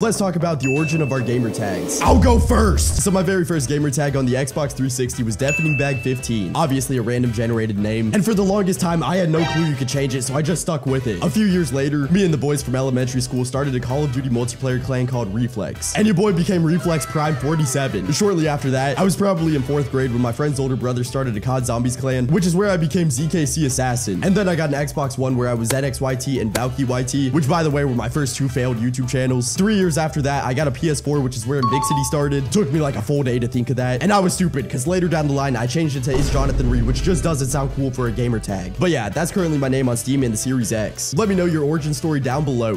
Let's talk about the origin of our gamer tags. I'll go first. So my very first gamer tag on the Xbox 360 was Deafening Bag 15. Obviously a random generated name. And for the longest time, I had no clue you could change it, so I just stuck with it. A few years later, me and the boys from elementary school started a Call of Duty multiplayer clan called Reflex. And your boy became Reflex Prime 47. Shortly after that, I was probably in fourth grade when my friend's older brother started a COD Zombies clan, which is where I became ZKC Assassin. And then I got an Xbox One where I was ZXYT and Valky YT, which by the way were my first two failed YouTube channels. Three years after that, I got a PS4, which is where Big City started. Took me like a full day to think of that. And I was stupid because later down the line, I changed it to Its Jonathan Reed, which just doesn't sound cool for a gamer tag. But yeah, that's currently my name on Steam and the Series X. Let me know your origin story down below.